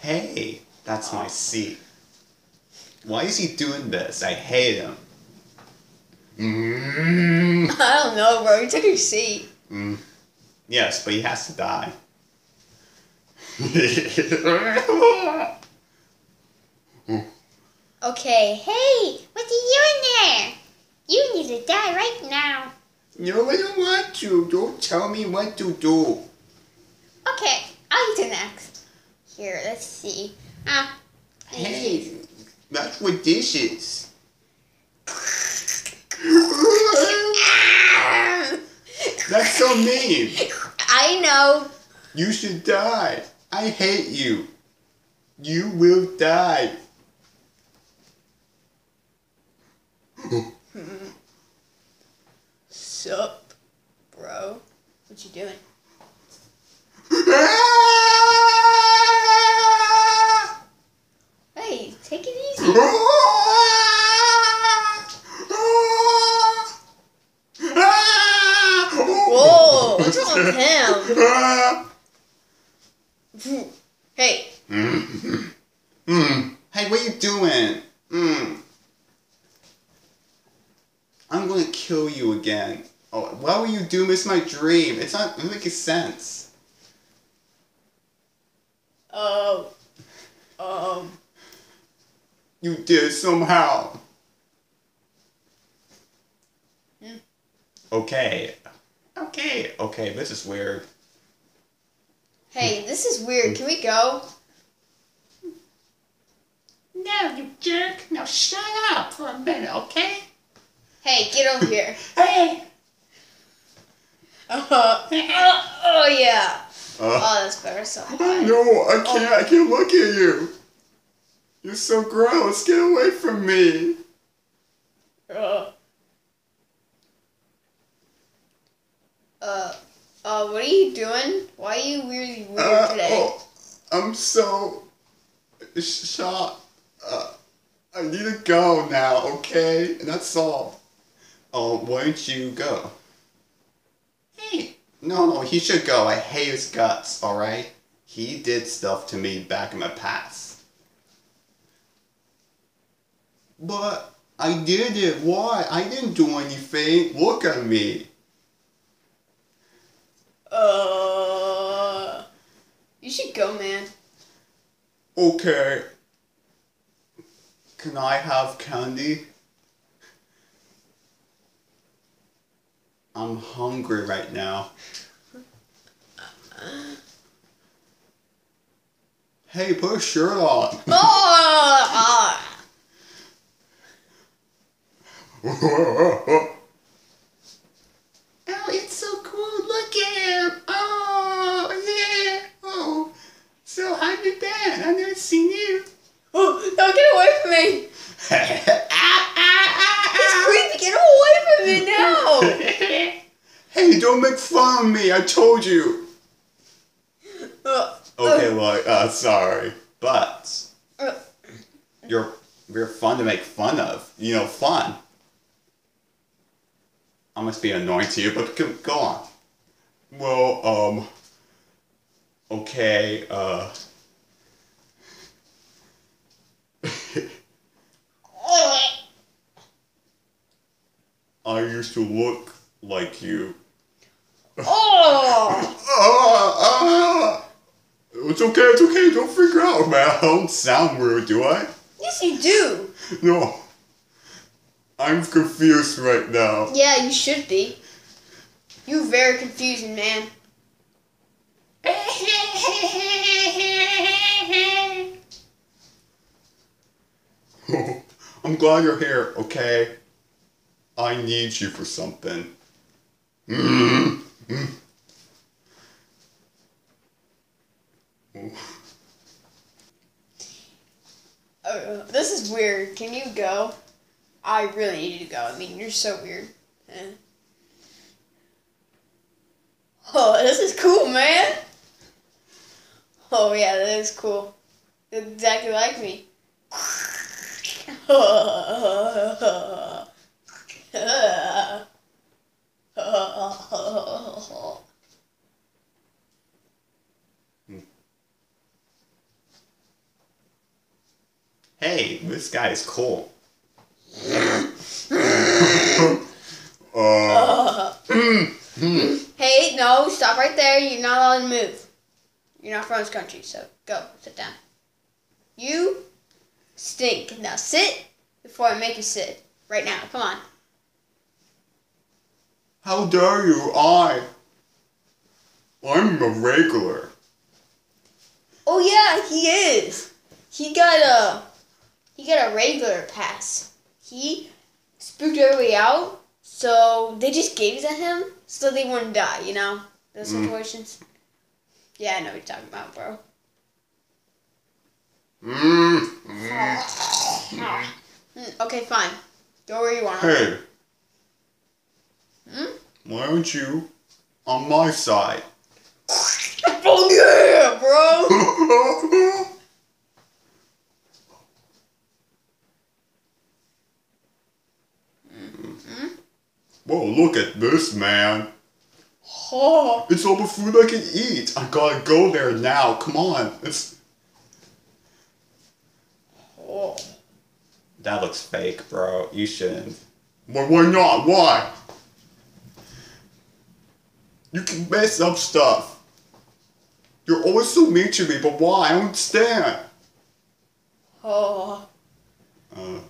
Hey, that's my seat. Why is he doing this? I hate him. Mm. I don't know, bro. He took your seat. Mm. Yes, but he has to die. Okay, hey, what are you doing there? You need to die right now. no, I don't want to. Don't tell me what to do. Okay, I'll do next. Here, let's see. Ah, Hey, that's what this is. That's so mean. I know. You should die. I hate you. You will die. Sup, bro? What you doing? Hey, take it easy. Whoa, what's wrong with him? Hey, Mm. Hey, what are you doing? Mm. I'm gonna kill you again. Oh, why would you do this? My dream. It's not it making sense. uh, um, You did somehow. Hmm. Okay. Okay. Okay. This is weird. Hey, this is weird. Can we go? No, you jerk. Now shut up for a minute, okay? Hey, get over here. Hey. Uh, oh, oh yeah. Uh, Oh, that's better. So no, I can't. I can't look at you. You're so gross. Get away from me. Uh, uh, uh, what are you doing? Why are you really weird Uh, today? oh, I'm so shocked. Uh, I need to go now, okay? And that's all. Oh, why don't you go? Hey. No, no, he should go. I hate his guts, alright? He did stuff to me back in my past. But I did it. Why? I didn't do anything. Look at me. Uh, you should go, man. Okay. Can I have candy? I'm hungry right now. Hey, put a shirt on. Oh, oh, it's so cool. Look at him. Oh, yeah. Oh, so how you been? I've never seen you. oh, don't get away from me. It's creepy. Get away from me now. hey, don't make fun of me. I told you. Uh, Okay, look, uh, sorry, but uh, you're you're fun to make fun of. You know, fun. I must be annoying to you, but go, go on. Well, um. Okay, uh. I used to look like you. oh, Ah, ah. It's okay, it's okay, don't freak out, man. I don't sound weird, do I? yes, you do. No. I'm confused right now. Yeah, you should be. You're very confusing, man. I'm glad you're here, okay? I need you for something. Mm. Mm. Oh. Uh, this is weird. Can you go? I really need you to go. I mean, you're so weird. Eh. Oh, this is cool, man. Oh yeah, that is cool. Exactly like me. hey, this guy is cool. uh. hey, no, stop right there. You're not allowed to move. You're not from this country, so go, sit down. You stink. Now sit before I make you sit. Right now, come on how dare you? I. I'm a regular. Oh yeah, he is. He got a he got a regular pass. He spooked everybody out, so they just gave it to him so they wouldn't die. You know those Mm. situations. Yeah, I know what you're talking about, bro. Mm. Mm, okay, fine. Go where you want. Hey? Why aren't you on my side? Oh yeah, bro. Whoa, look at this, man. Oh, It's all the food I can eat. I gotta go there now. Come on. It's oh. that looks fake, bro. You shouldn't. Why? Why not? Why? You can mess up stuff. You're always so mean to me, but why? I don't understand. oh. Uh,